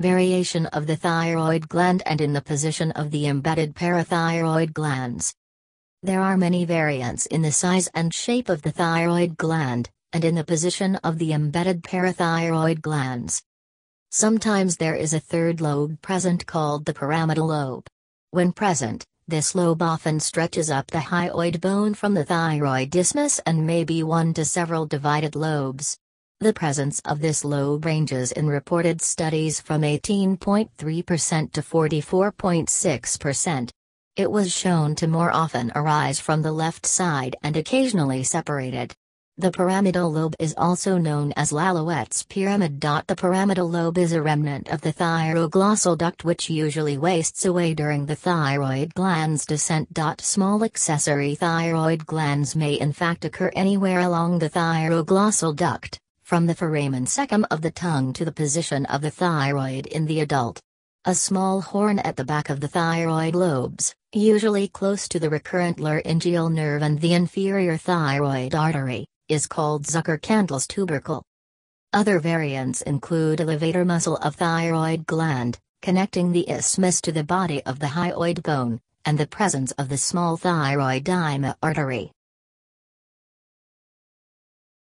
variation of the thyroid gland and in the position of the embedded parathyroid glands. There are many variants in the size and shape of the thyroid gland, and in the position of the embedded parathyroid glands. Sometimes there is a third lobe present called the pyramidal lobe. When present, this lobe often stretches up the hyoid bone from the thyroid isthmus and may be one to several divided lobes. The presence of this lobe ranges in reported studies from 18.3% to 44.6%. It was shown to more often arise from the left side and occasionally separated. The pyramidal lobe is also known as Lalouette's pyramid. The pyramidal lobe is a remnant of the thyroglossal duct which usually wastes away during the thyroid gland's descent. Small accessory thyroid glands may in fact occur anywhere along the thyroglossal duct, from the foramen cecum of the tongue to the position of the thyroid in the adult. A small horn at the back of the thyroid lobes, usually close to the recurrent laryngeal nerve and the inferior thyroid artery, is called Zuckerkandl's tubercle. Other variants include a levator muscle of thyroid gland, connecting the isthmus to the body of the hyoid bone, and the presence of the small thyroid ima artery.